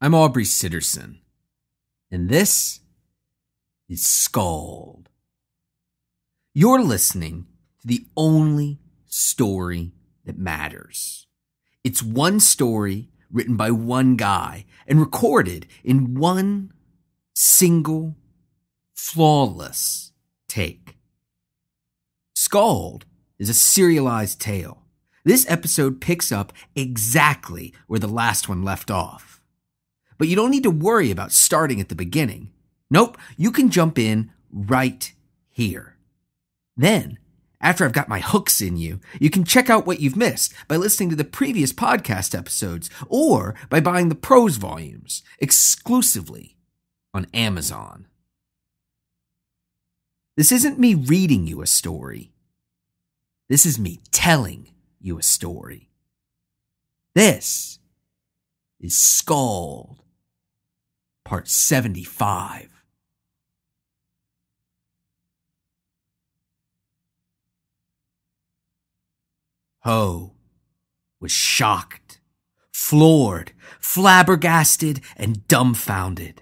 I'm Aubrey Sitterson, and this is SKALD. You're listening to the only story that matters. It's one story written by one guy and recorded in one single, flawless take. SKALD is a serialized tale. This episode picks up exactly where the last one left off. But you don't need to worry about starting at the beginning. Nope, you can jump in right here. Then, after I've got my hooks in you, you can check out what you've missed by listening to the previous podcast episodes or by buying the prose volumes exclusively on Amazon. This isn't me reading you a story. This is me telling you a story. This is SKALD part 75. Ho was shocked, floored, flabbergasted, and dumbfounded.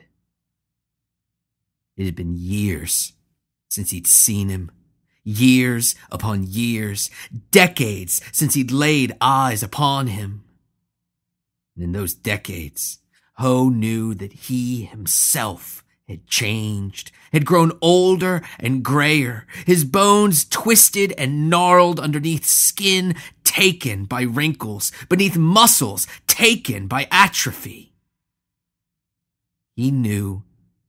It had been years since he'd seen him. Years upon years, decades since he'd laid eyes upon him. And in those decades, Ho knew that he himself had changed, had grown older and grayer, his bones twisted and gnarled underneath skin taken by wrinkles, beneath muscles taken by atrophy. He knew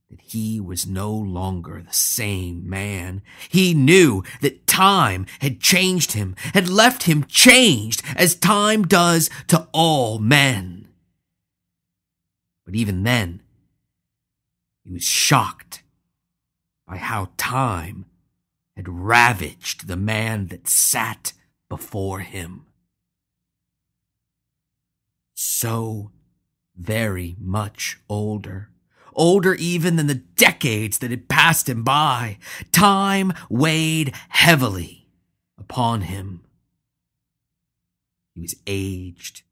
that he was no longer the same man. He knew that time had changed him, had left him changed as time does to all men. But even then, he was shocked by how time had ravaged the man that sat before him. So very much older. Older even than the decades that had passed him by. Time weighed heavily upon him. He was aged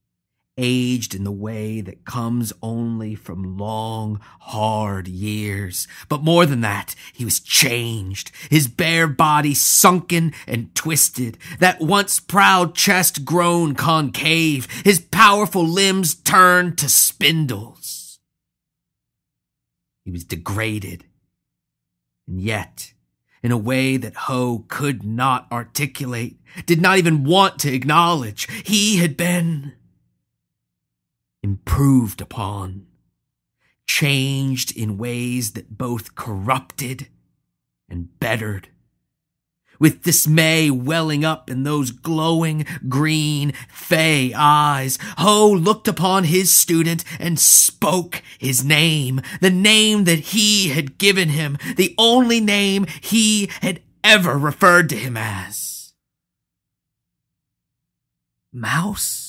aged in the way that comes only from long, hard years. But more than that, he was changed, his bare body sunken and twisted, that once proud chest grown concave, his powerful limbs turned to spindles. He was degraded, and yet, in a way that Ho could not articulate, did not even want to acknowledge, he had been improved upon, changed in ways that both corrupted and bettered. With dismay welling up in those glowing green fey eyes, Ho looked upon his student and spoke his name, the name that he had given him, the only name he had ever referred to him as. Mouse?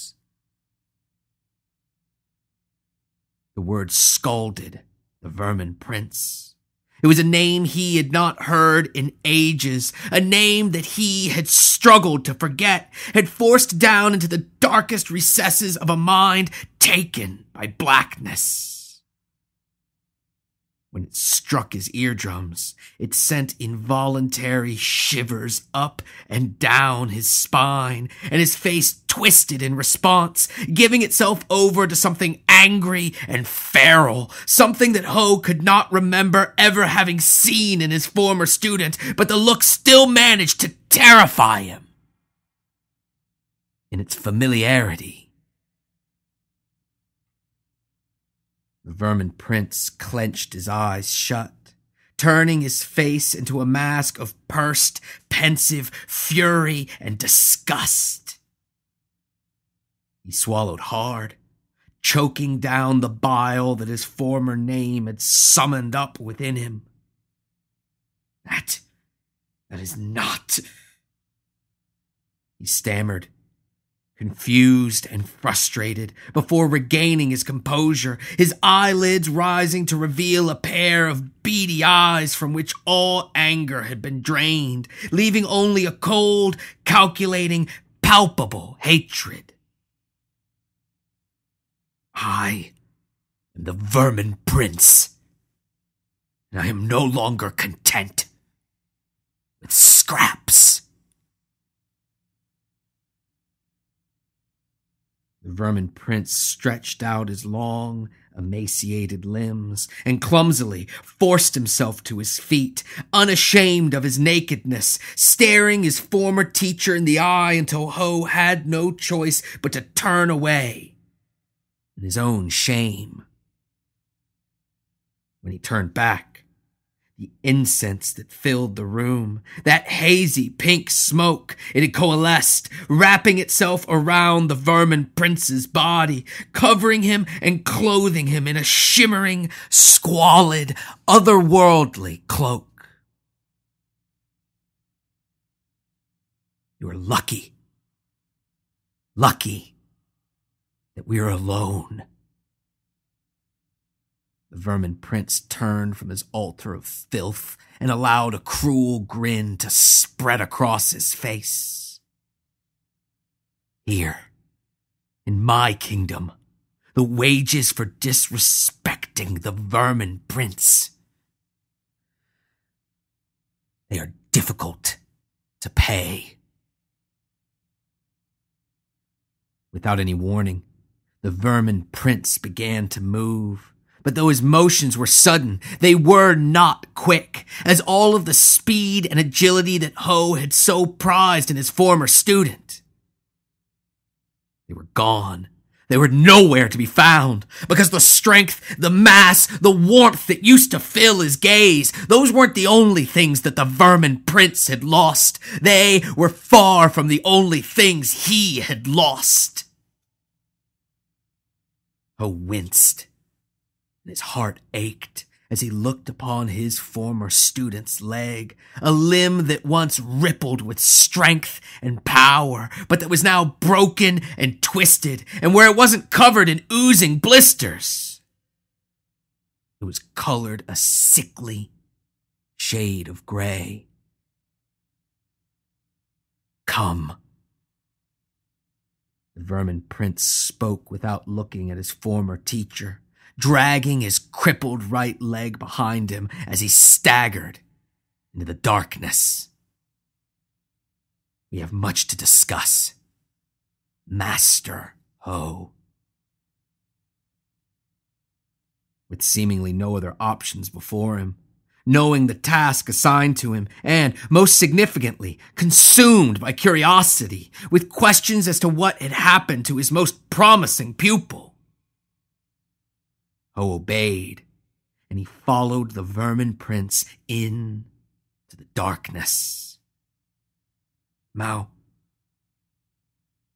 The word scalded the vermin prince. It was a name he had not heard in ages, a name that he had struggled to forget, had forced down into the darkest recesses of a mind taken by blackness. When it struck his eardrums, it sent involuntary shivers up and down his spine, and his face twisted in response, giving itself over to something angry and feral, something that Ho could not remember ever having seen in his former student, but the look still managed to terrify him. In its familiarity, The vermin prince clenched his eyes shut, turning his face into a mask of pursed, pensive fury and disgust. He swallowed hard, choking down the bile that his former name had summoned up within him. That, that is not. He stammered, confused and frustrated, before regaining his composure, his eyelids rising to reveal a pair of beady eyes from which all anger had been drained, leaving only a cold, calculating, palpable hatred. I am the Vermin Prince, and I am no longer content with scraps. The Vermin Prince stretched out his long, emaciated limbs and clumsily forced himself to his feet, unashamed of his nakedness, staring his former teacher in the eye until Ho had no choice but to turn away in his own shame. When he turned back, the incense that filled the room, that hazy pink smoke, it had coalesced, wrapping itself around the vermin prince's body, covering him and clothing him in a shimmering, squalid, otherworldly cloak. You are lucky, lucky that we are alone. The vermin prince turned from his altar of filth and allowed a cruel grin to spread across his face. Here, in my kingdom, the wages for disrespecting the vermin prince. They are difficult to pay. Without any warning, the vermin prince began to move but though his motions were sudden, they were not quick, as all of the speed and agility that Ho had so prized in his former student. They were gone. They were nowhere to be found, because the strength, the mass, the warmth that used to fill his gaze, those weren't the only things that the vermin prince had lost. They were far from the only things he had lost. Ho winced and his heart ached as he looked upon his former student's leg, a limb that once rippled with strength and power, but that was now broken and twisted, and where it wasn't covered in oozing blisters. It was colored a sickly shade of gray. Come. The vermin prince spoke without looking at his former teacher dragging his crippled right leg behind him as he staggered into the darkness. We have much to discuss. Master Ho. With seemingly no other options before him, knowing the task assigned to him, and, most significantly, consumed by curiosity, with questions as to what had happened to his most promising pupil. Obeyed, and he followed the vermin prince in to the darkness. Mao.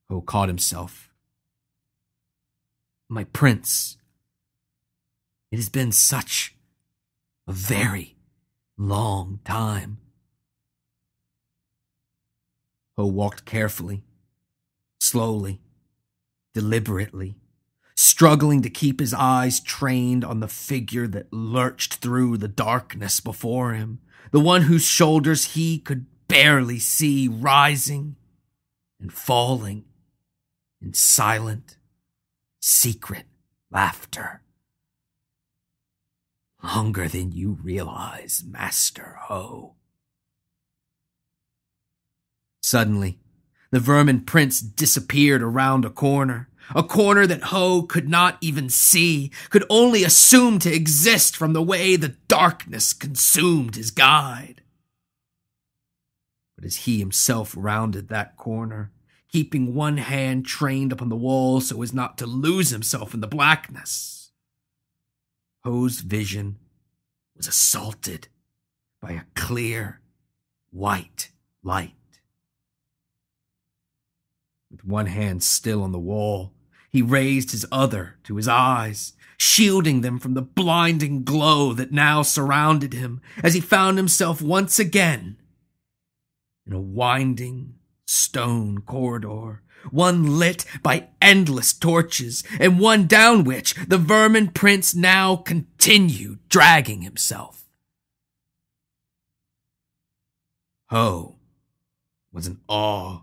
Ho caught himself. My prince, it has been such a very long time. Ho walked carefully, slowly, deliberately, struggling to keep his eyes trained on the figure that lurched through the darkness before him, the one whose shoulders he could barely see rising and falling in silent, secret laughter. Longer than you realize, Master Ho. Suddenly, the vermin prince disappeared around a corner, a corner that Ho could not even see, could only assume to exist from the way the darkness consumed his guide. But as he himself rounded that corner, keeping one hand trained upon the wall so as not to lose himself in the blackness, Ho's vision was assaulted by a clear, white light. With one hand still on the wall, he raised his other to his eyes, shielding them from the blinding glow that now surrounded him as he found himself once again in a winding stone corridor, one lit by endless torches, and one down which the vermin prince now continued dragging himself. Ho was in awe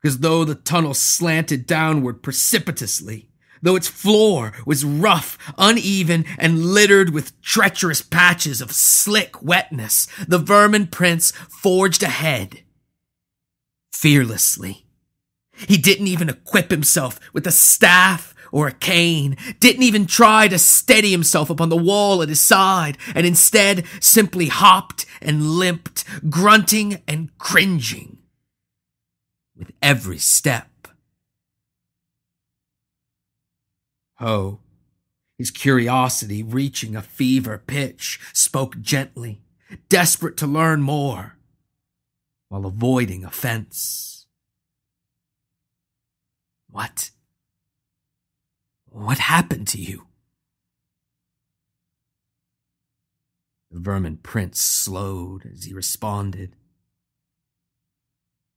because though the tunnel slanted downward precipitously, though its floor was rough, uneven, and littered with treacherous patches of slick wetness, the vermin prince forged ahead fearlessly. He didn't even equip himself with a staff or a cane, didn't even try to steady himself upon the wall at his side, and instead simply hopped and limped, grunting and cringing with every step. Ho, his curiosity reaching a fever pitch, spoke gently, desperate to learn more, while avoiding offense. What? What happened to you? The vermin prince slowed as he responded.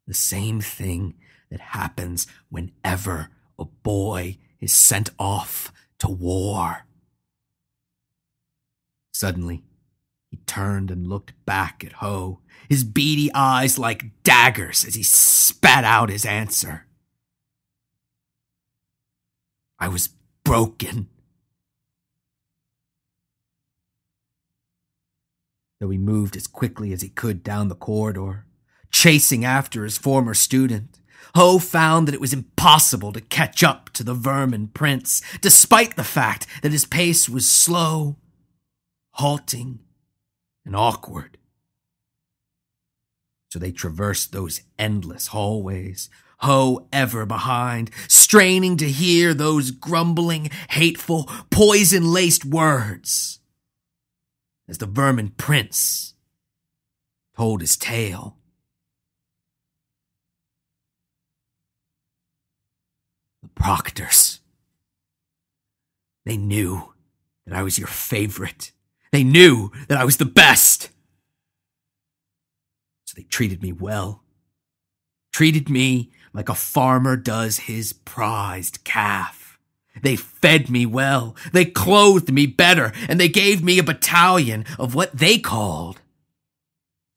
The same thing that happens whenever a boy is sent off to war. Suddenly, he turned and looked back at Ho, his beady eyes like daggers as he spat out his answer. I was broken. Though he moved as quickly as he could down the corridor, chasing after his former student, Ho found that it was impossible to catch up to the vermin prince, despite the fact that his pace was slow, halting, and awkward. So they traversed those endless hallways, Ho ever behind, straining to hear those grumbling, hateful, poison laced words. As the vermin prince told his tale. Proctors. They knew that I was your favorite. They knew that I was the best. So they treated me well. Treated me like a farmer does his prized calf. They fed me well. They clothed me better. And they gave me a battalion of what they called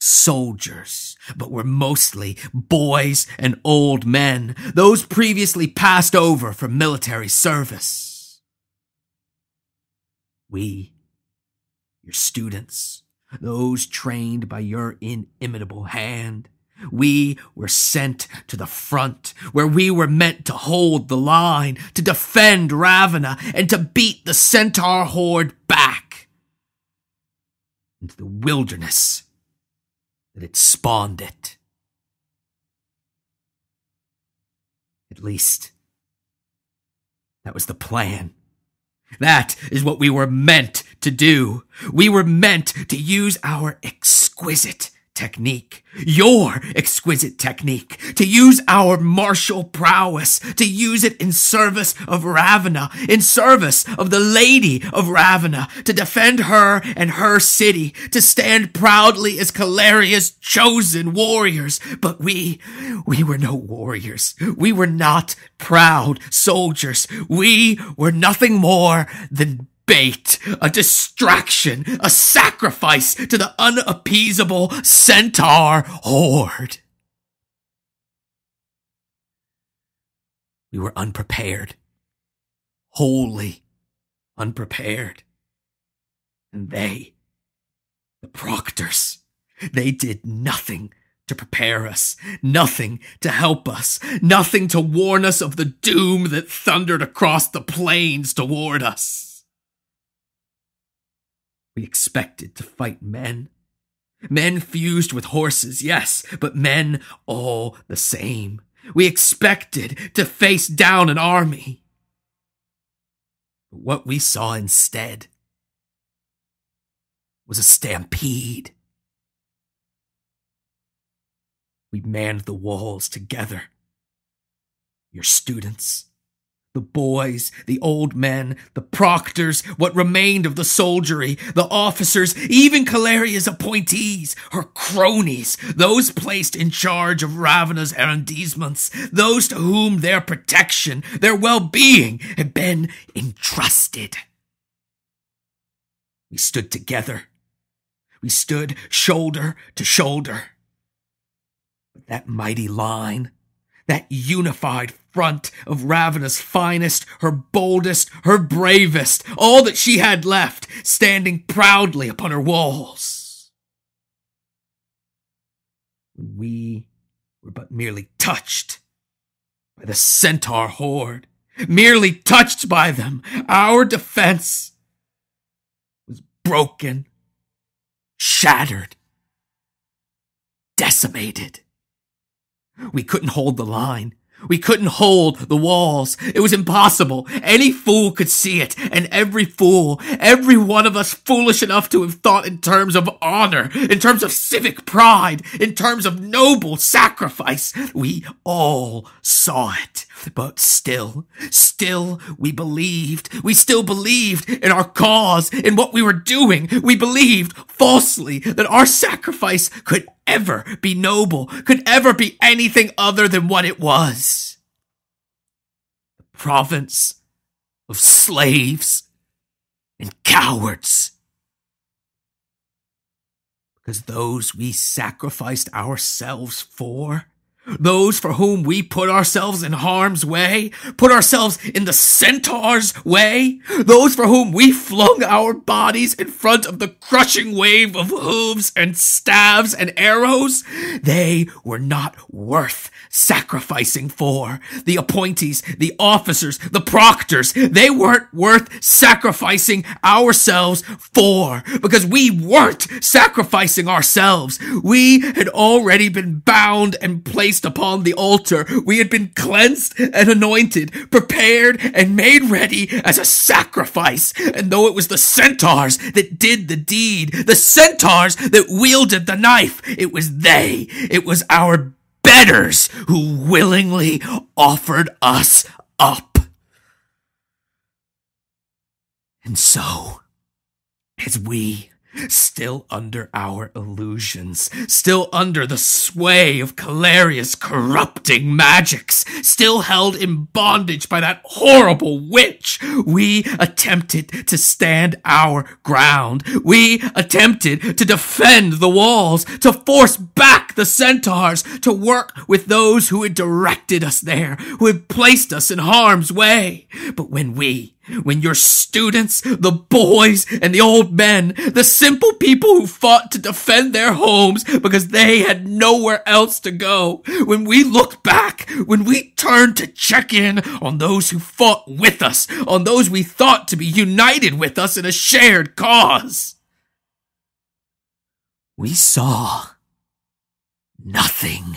soldiers, but were mostly boys and old men, those previously passed over for military service. We, your students, those trained by your inimitable hand, we were sent to the front, where we were meant to hold the line, to defend Ravenna, and to beat the centaur horde back into the wilderness that it spawned it. At least, that was the plan. That is what we were meant to do. We were meant to use our exquisite technique, your exquisite technique, to use our martial prowess, to use it in service of Ravenna, in service of the Lady of Ravenna, to defend her and her city, to stand proudly as Calaria's chosen warriors. But we, we were no warriors. We were not proud soldiers. We were nothing more than bait, a distraction, a sacrifice to the unappeasable centaur horde. We were unprepared, wholly unprepared. And they, the proctors, they did nothing to prepare us, nothing to help us, nothing to warn us of the doom that thundered across the plains toward us. We expected to fight men. Men fused with horses, yes, but men all the same. We expected to face down an army. But what we saw instead was a stampede. We manned the walls together. Your students, the boys, the old men, the proctors, what remained of the soldiery, the officers, even Calaria's appointees, her cronies, those placed in charge of Ravenna's arrondissements, those to whom their protection, their well-being had been entrusted. We stood together. We stood shoulder to shoulder. That mighty line that unified front of Ravenna's finest, her boldest, her bravest, all that she had left, standing proudly upon her walls. When we were but merely touched by the centaur horde, merely touched by them, our defense was broken, shattered, decimated. We couldn't hold the line. We couldn't hold the walls. It was impossible. Any fool could see it, and every fool, every one of us foolish enough to have thought in terms of honor, in terms of civic pride, in terms of noble sacrifice, we all saw it. But still, still, we believed. We still believed in our cause, in what we were doing. We believed falsely that our sacrifice could ever be noble, could ever be anything other than what it was. The province of slaves and cowards. Because those we sacrificed ourselves for those for whom we put ourselves in harm's way, put ourselves in the centaur's way, those for whom we flung our bodies in front of the crushing wave of hooves and staves and arrows, they were not worth sacrificing for. The appointees, the officers, the proctors, they weren't worth sacrificing ourselves for because we weren't sacrificing ourselves. We had already been bound and placed upon the altar. We had been cleansed and anointed, prepared and made ready as a sacrifice. And though it was the centaurs that did the deed, the centaurs that wielded the knife, it was they. It was our betters who willingly offered us up. And so, as we still under our illusions, still under the sway of Calaria's corrupting magics, still held in bondage by that horrible witch, we attempted to stand our ground. We attempted to defend the walls, to force back the centaurs, to work with those who had directed us there, who had placed us in harm's way. But when we when your students, the boys and the old men, the simple people who fought to defend their homes because they had nowhere else to go, when we looked back, when we turned to check in on those who fought with us, on those we thought to be united with us in a shared cause, we saw nothing.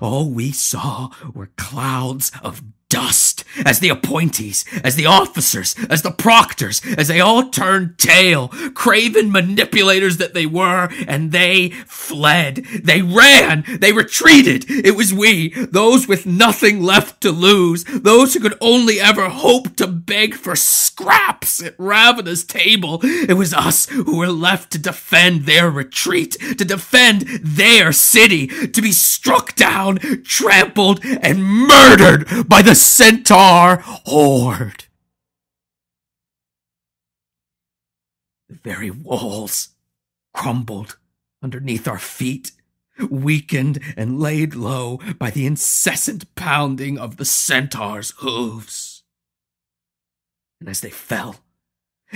All we saw were clouds of dust as the appointees, as the officers, as the proctors, as they all turned tail, craven manipulators that they were, and they fled. They ran. They retreated. It was we, those with nothing left to lose, those who could only ever hope to beg for scraps at Ravenna's table. It was us who were left to defend their retreat, to defend their city, to be struck down, trampled, and murdered by the centaur horde. The very walls crumbled underneath our feet, weakened and laid low by the incessant pounding of the centaur's hooves. And as they fell,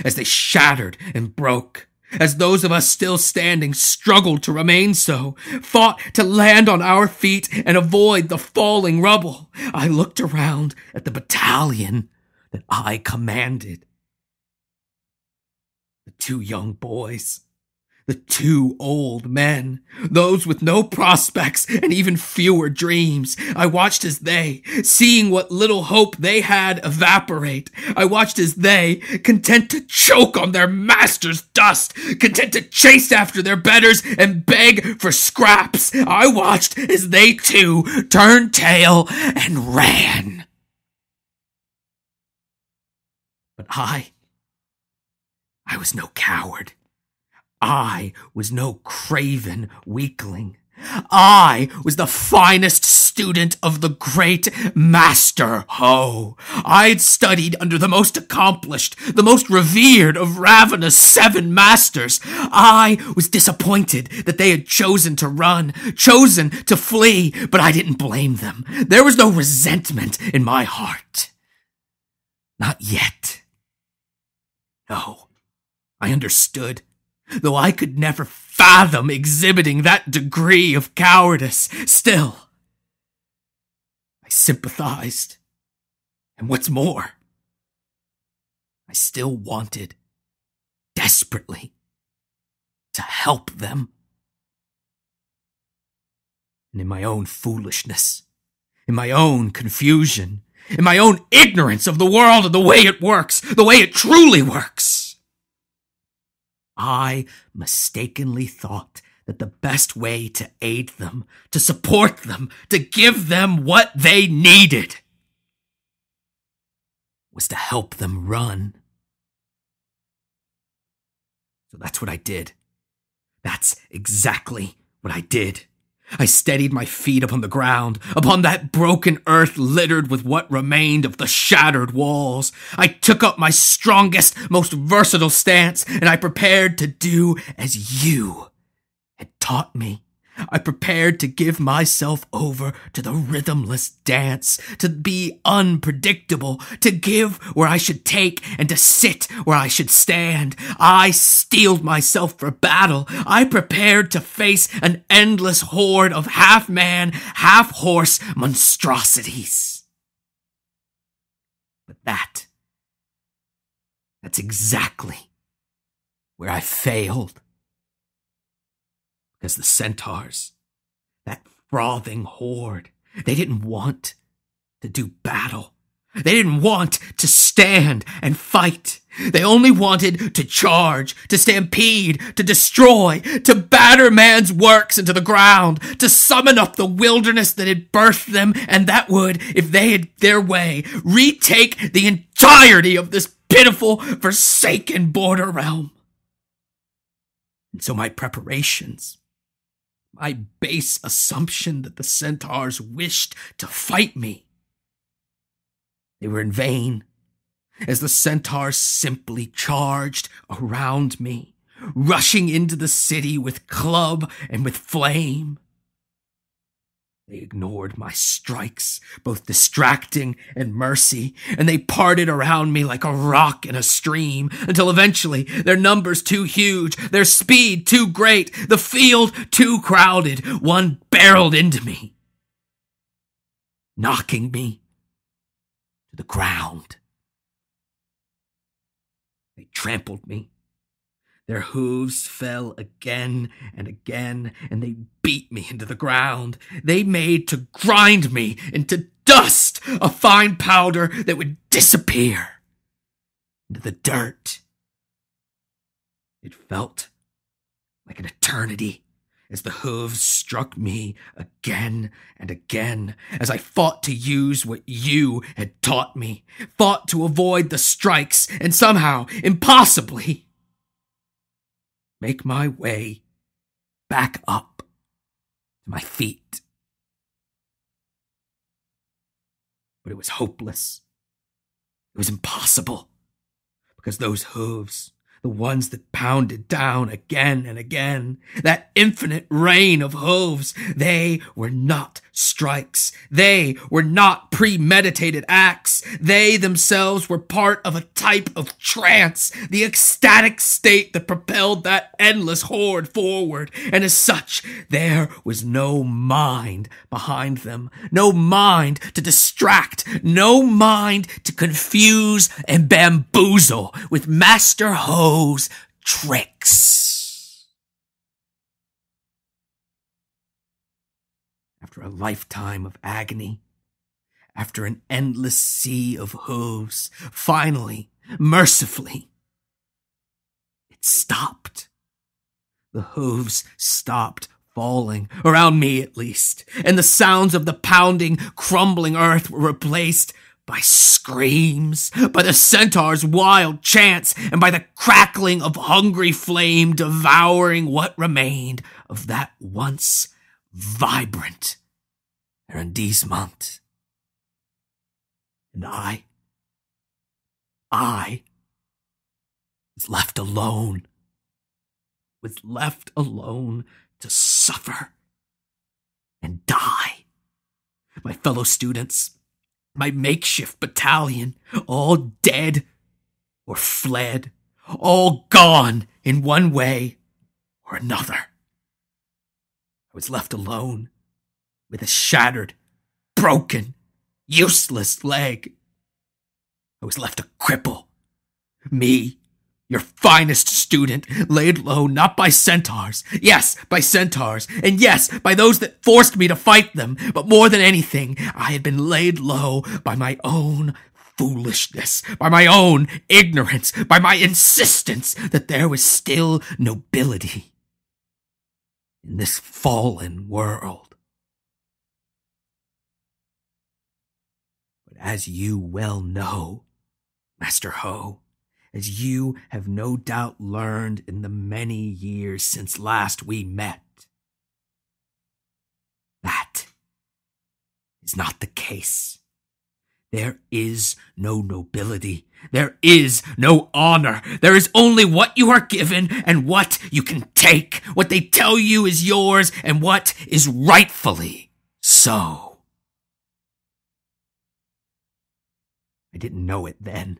as they shattered and broke, as those of us still standing struggled to remain so, fought to land on our feet and avoid the falling rubble. I looked around at the battalion that I commanded. The two young boys the two old men, those with no prospects and even fewer dreams. I watched as they, seeing what little hope they had evaporate. I watched as they, content to choke on their master's dust, content to chase after their betters and beg for scraps. I watched as they too turned tail and ran. But I, I was no coward. I was no craven weakling. I was the finest student of the great Master Ho. I'd studied under the most accomplished, the most revered of Ravenna's seven masters. I was disappointed that they had chosen to run, chosen to flee, but I didn't blame them. There was no resentment in my heart. Not yet. No, I understood though I could never fathom exhibiting that degree of cowardice. Still, I sympathized. And what's more, I still wanted, desperately, to help them. And in my own foolishness, in my own confusion, in my own ignorance of the world and the way it works, the way it truly works, I mistakenly thought that the best way to aid them, to support them, to give them what they needed, was to help them run. So that's what I did. That's exactly what I did. I steadied my feet upon the ground, upon that broken earth littered with what remained of the shattered walls. I took up my strongest, most versatile stance, and I prepared to do as you had taught me. I prepared to give myself over to the rhythmless dance, to be unpredictable, to give where I should take, and to sit where I should stand. I steeled myself for battle. I prepared to face an endless horde of half man, half horse monstrosities. But that, that's exactly where I failed as the centaurs, that frothing horde, they didn't want to do battle. They didn't want to stand and fight. They only wanted to charge, to stampede, to destroy, to batter man's works into the ground, to summon up the wilderness that had birthed them, and that would, if they had their way, retake the entirety of this pitiful, forsaken border realm. And so my preparations, my base assumption that the centaurs wished to fight me. They were in vain, as the centaurs simply charged around me, rushing into the city with club and with flame. They ignored my strikes, both distracting and mercy, and they parted around me like a rock in a stream until eventually their numbers too huge, their speed too great, the field too crowded, one barreled into me, knocking me to the ground. They trampled me their hooves fell again and again, and they beat me into the ground. They made to grind me into dust, a fine powder that would disappear into the dirt. It felt like an eternity as the hooves struck me again and again, as I fought to use what you had taught me, fought to avoid the strikes, and somehow, impossibly, make my way back up to my feet. But it was hopeless. It was impossible because those hooves the ones that pounded down again and again. That infinite rain of hooves, they were not strikes. They were not premeditated acts. They themselves were part of a type of trance, the ecstatic state that propelled that endless horde forward. And as such, there was no mind behind them, no mind to distract, no mind to confuse and bamboozle with Master Ho those tricks. After a lifetime of agony, after an endless sea of hooves, finally, mercifully, it stopped. The hooves stopped falling, around me at least, and the sounds of the pounding, crumbling earth were replaced by screams, by the centaur's wild chants, and by the crackling of hungry flame devouring what remained of that once vibrant arrondissement. And I, I was left alone, was left alone to suffer and die. My fellow students, my makeshift battalion, all dead or fled, all gone in one way or another. I was left alone with a shattered, broken, useless leg. I was left a cripple. Me, your finest student, laid low not by centaurs, yes, by centaurs, and yes, by those that forced me to fight them, but more than anything, I had been laid low by my own foolishness, by my own ignorance, by my insistence that there was still nobility in this fallen world. But as you well know, Master Ho, as you have no doubt learned in the many years since last we met, that is not the case. There is no nobility. There is no honor. There is only what you are given and what you can take, what they tell you is yours and what is rightfully so. I didn't know it then.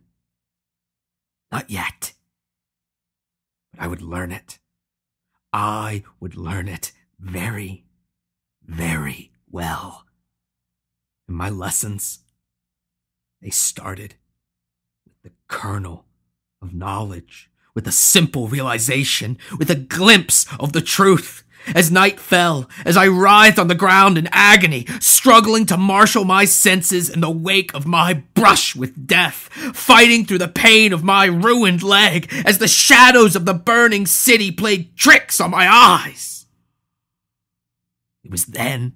Not yet. But I would learn it. I would learn it very, very well. And my lessons they started with the kernel of knowledge, with a simple realization, with a glimpse of the truth. As night fell, as I writhed on the ground in agony, struggling to marshal my senses in the wake of my brush with death, fighting through the pain of my ruined leg, as the shadows of the burning city played tricks on my eyes. It was then.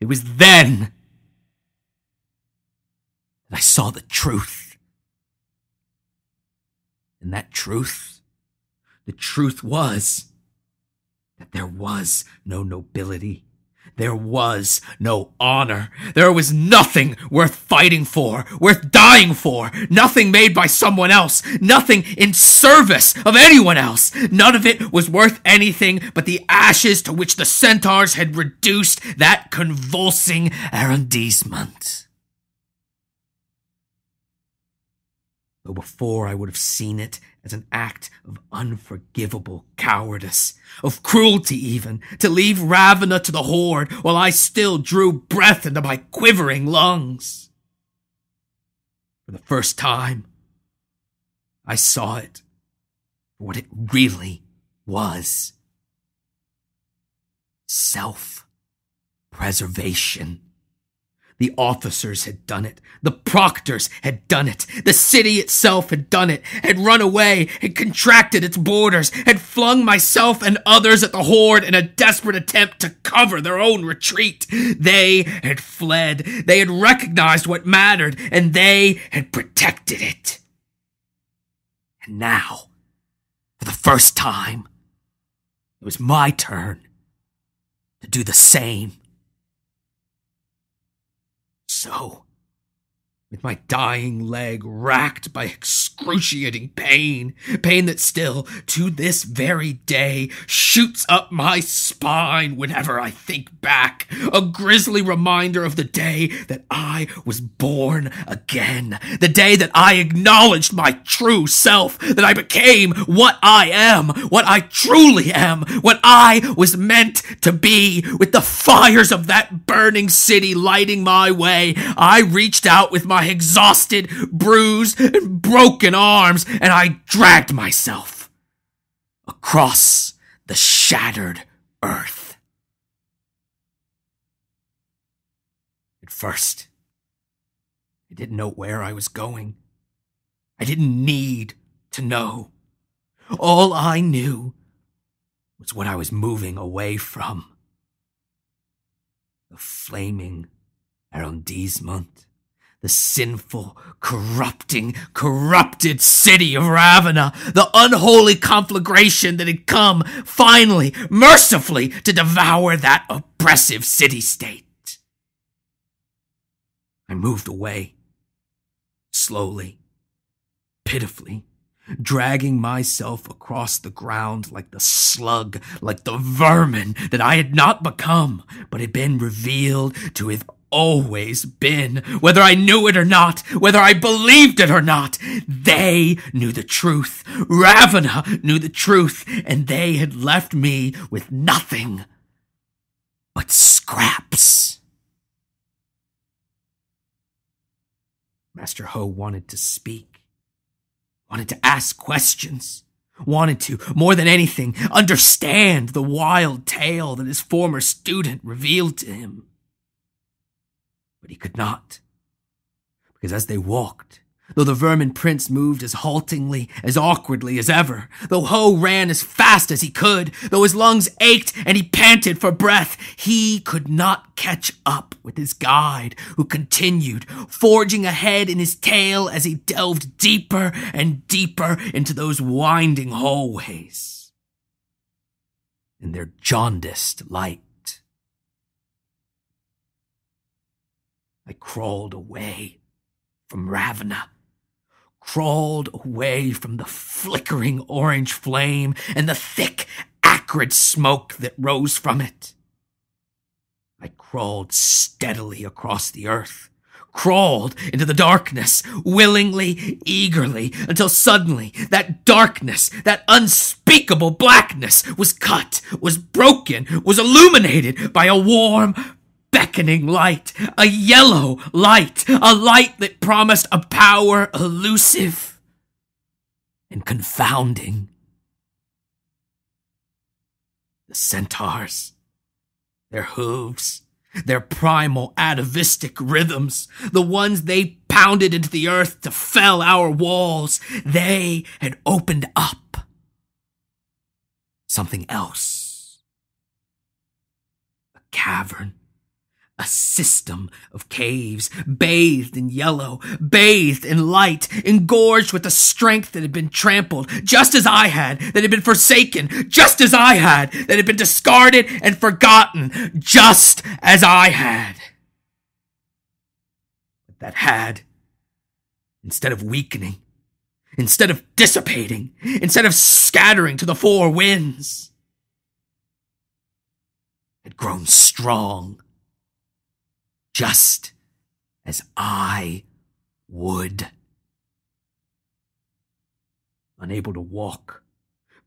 It was then that I saw the truth. And that truth, the truth was that there was no nobility. There was no honor. There was nothing worth fighting for, worth dying for, nothing made by someone else, nothing in service of anyone else. None of it was worth anything but the ashes to which the centaurs had reduced that convulsing arrondissement. though before I would have seen it as an act of unforgivable cowardice, of cruelty even, to leave Ravenna to the horde while I still drew breath into my quivering lungs. For the first time, I saw it for what it really was. Self-preservation. The officers had done it. The proctors had done it. The city itself had done it, had run away, had contracted its borders, had flung myself and others at the horde in a desperate attempt to cover their own retreat. They had fled. They had recognized what mattered, and they had protected it. And now, for the first time, it was my turn to do the same. So, with my dying leg racked by excruciating pain, pain that still, to this very day, shoots up my spine whenever I think back, a grisly reminder of the day that I was born again, the day that I acknowledged my true self, that I became what I am, what I truly am, what I was meant to be, with the fires of that burning city lighting my way, I reached out with my exhausted, bruised, and broken arms, and I dragged myself across the shattered earth. At first, I didn't know where I was going. I didn't need to know. All I knew was what I was moving away from. The flaming arrondissement the sinful, corrupting, corrupted city of Ravenna, the unholy conflagration that had come, finally, mercifully, to devour that oppressive city state. I moved away, slowly, pitifully, dragging myself across the ground like the slug, like the vermin that I had not become, but had been revealed to have always been, whether I knew it or not, whether I believed it or not. They knew the truth. Ravenna knew the truth, and they had left me with nothing but scraps. Master Ho wanted to speak, wanted to ask questions, wanted to, more than anything, understand the wild tale that his former student revealed to him but he could not. Because as they walked, though the vermin prince moved as haltingly, as awkwardly as ever, though Ho ran as fast as he could, though his lungs ached and he panted for breath, he could not catch up with his guide, who continued, forging ahead in his tail as he delved deeper and deeper into those winding hallways. In their jaundiced light, I crawled away from Ravenna, crawled away from the flickering orange flame and the thick, acrid smoke that rose from it. I crawled steadily across the earth, crawled into the darkness, willingly, eagerly, until suddenly that darkness, that unspeakable blackness, was cut, was broken, was illuminated by a warm, beckoning light, a yellow light, a light that promised a power elusive and confounding. The centaurs, their hooves, their primal atavistic rhythms, the ones they pounded into the earth to fell our walls, they had opened up something else. A cavern a system of caves, bathed in yellow, bathed in light, engorged with the strength that had been trampled, just as I had, that had been forsaken, just as I had, that had been discarded and forgotten, just as I had. But that had, instead of weakening, instead of dissipating, instead of scattering to the four winds, had grown strong just as I would. Unable to walk,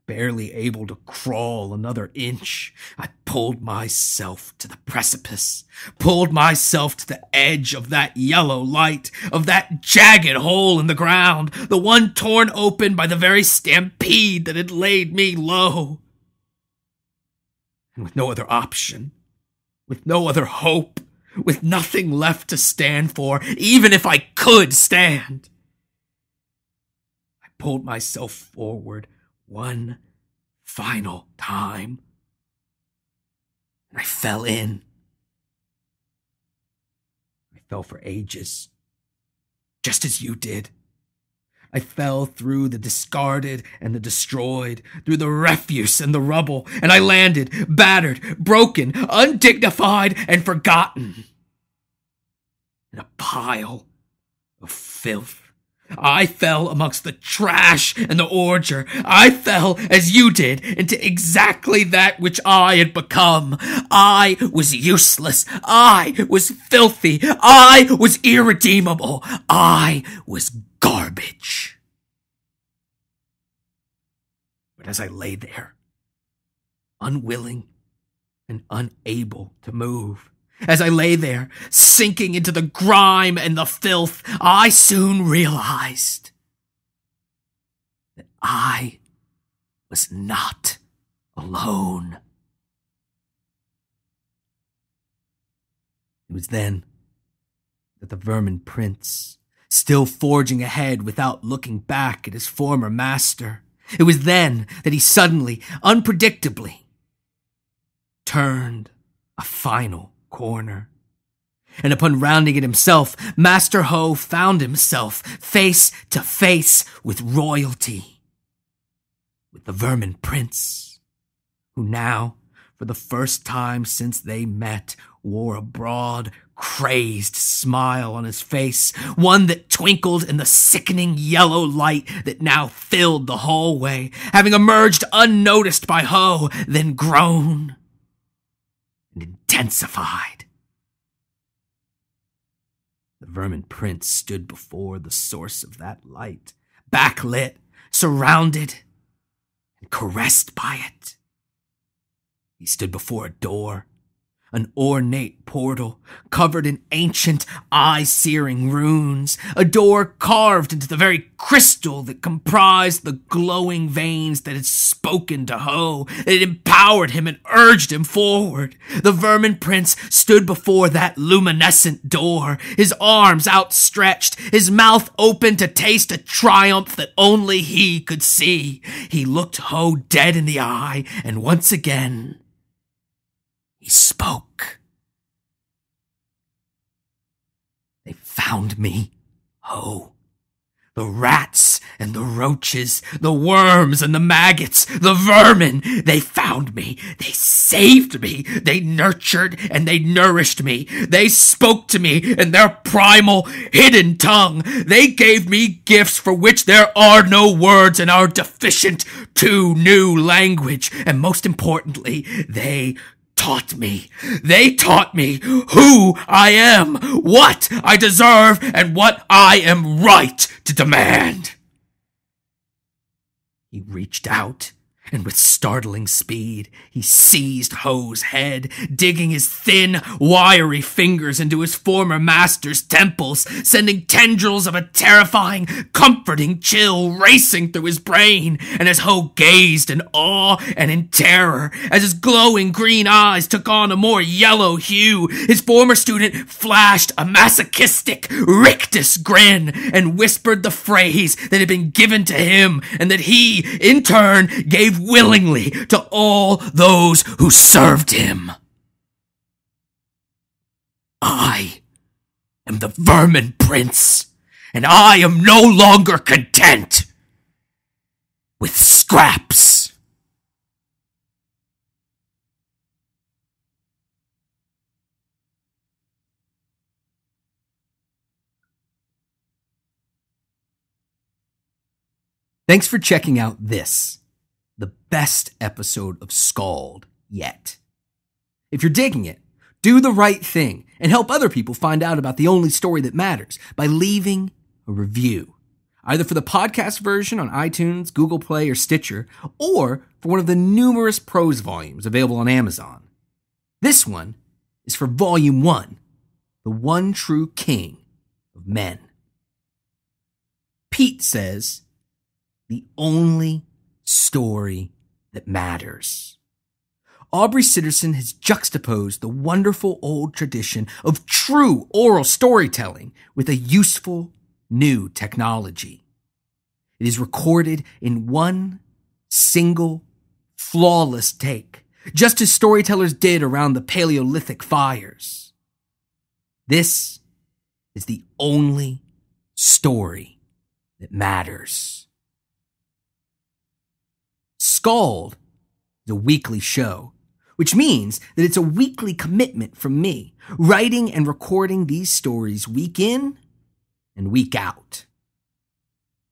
barely able to crawl another inch, I pulled myself to the precipice, pulled myself to the edge of that yellow light, of that jagged hole in the ground, the one torn open by the very stampede that had laid me low. And with no other option, with no other hope, with nothing left to stand for, even if I could stand. I pulled myself forward one final time, and I fell in. I fell for ages, just as you did. I fell through the discarded and the destroyed, through the refuse and the rubble, and I landed, battered, broken, undignified, and forgotten. In a pile of filth. I fell amongst the trash and the ordure. I fell, as you did, into exactly that which I had become. I was useless. I was filthy. I was irredeemable. I was garbage. But as I lay there, unwilling and unable to move, as I lay there, sinking into the grime and the filth, I soon realized that I was not alone. It was then that the vermin prince, still forging ahead without looking back at his former master, it was then that he suddenly, unpredictably, turned a final corner. And upon rounding it himself, Master Ho found himself face to face with royalty. With the Vermin Prince, who now, for the first time since they met, wore a broad, crazed smile on his face, one that twinkled in the sickening yellow light that now filled the hallway, having emerged unnoticed by Ho, then grown intensified. The vermin prince stood before the source of that light, backlit, surrounded, and caressed by it. He stood before a door an ornate portal covered in ancient, eye searing runes, a door carved into the very crystal that comprised the glowing veins that had spoken to Ho, that empowered him and urged him forward. The vermin prince stood before that luminescent door, his arms outstretched, his mouth open to taste a triumph that only he could see. He looked Ho dead in the eye, and once again, he spoke. They found me. Oh, the rats and the roaches, the worms and the maggots, the vermin, they found me. They saved me. They nurtured and they nourished me. They spoke to me in their primal, hidden tongue. They gave me gifts for which there are no words in our deficient, too new language. And most importantly, they taught me. They taught me who I am, what I deserve, and what I am right to demand. He reached out and with startling speed, he seized Ho's head, digging his thin, wiry fingers into his former master's temples, sending tendrils of a terrifying, comforting chill racing through his brain. And as Ho gazed in awe and in terror, as his glowing green eyes took on a more yellow hue, his former student flashed a masochistic, rictus grin and whispered the phrase that had been given to him and that he, in turn, gave willingly to all those who served him. I am the Vermin Prince, and I am no longer content with scraps. Thanks for checking out this the best episode of SKALD yet. If you're digging it, do the right thing and help other people find out about the only story that matters by leaving a review, either for the podcast version on iTunes, Google Play, or Stitcher, or for one of the numerous prose volumes available on Amazon. This one is for Volume 1 The One True King of Men. Pete says, The only story that matters. Aubrey Sitterson has juxtaposed the wonderful old tradition of true oral storytelling with a useful new technology. It is recorded in one single, flawless take, just as storytellers did around the Paleolithic fires. This is the only story that matters. SKALD is a weekly show, which means that it's a weekly commitment from me, writing and recording these stories week in and week out.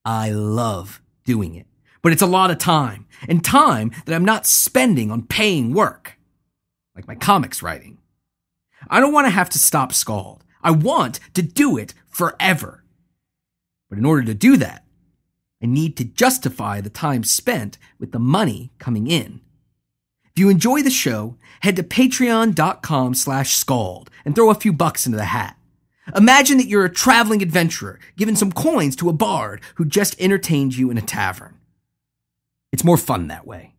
I love doing it, but it's a lot of time, and time that I'm not spending on paying work, like my comics writing. I don't want to have to stop SKALD. I want to do it forever. But in order to do that, I need to justify the time spent with the money coming in. If you enjoy the show, head to patreon.com slash SKALD and throw a few bucks into the hat. Imagine that you're a traveling adventurer giving some coins to a bard who just entertained you in a tavern. It's more fun that way.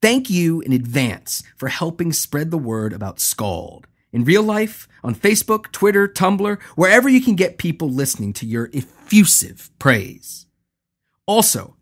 Thank you in advance for helping spread the word about SKALD in real life, on Facebook, Twitter, Tumblr, wherever you can get people listening to your effusive praise. Also,